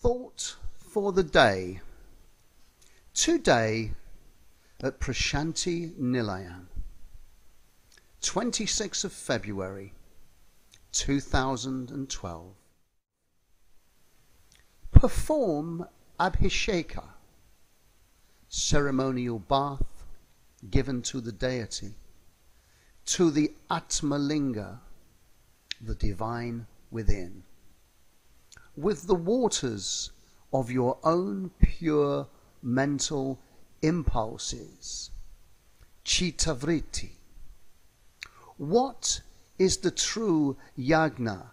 Thought for the day. Today at Prasanthi Nilayam, 26th of February 2012. Perform Abhisheka, ceremonial bath given to the deity, to the Atmalinga, the divine within with the waters of your own pure mental impulses. Chittavriti. What is the true yagna,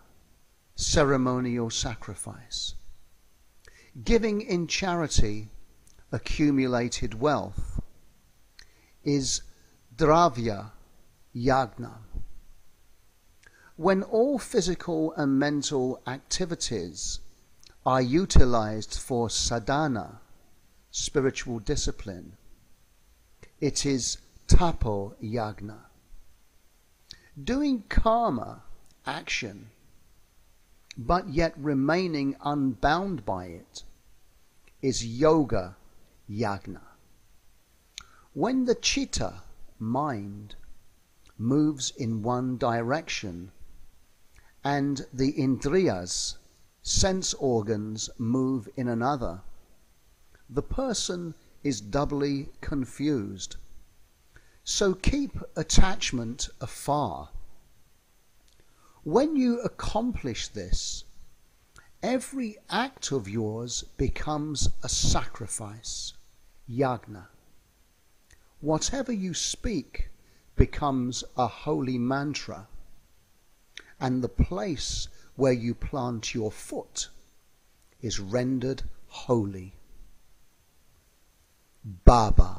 ceremonial sacrifice? Giving in charity accumulated wealth is dravya yagna when all physical and mental activities are utilized for sadhana, spiritual discipline, it is tapo yagna. Doing karma, action, but yet remaining unbound by it, is yoga yagna. When the chitta, mind, moves in one direction, and the indriyas, sense organs, move in another, the person is doubly confused. So keep attachment afar. When you accomplish this, every act of yours becomes a sacrifice, yagna. Whatever you speak becomes a holy mantra and the place where you plant your foot is rendered holy. Baba.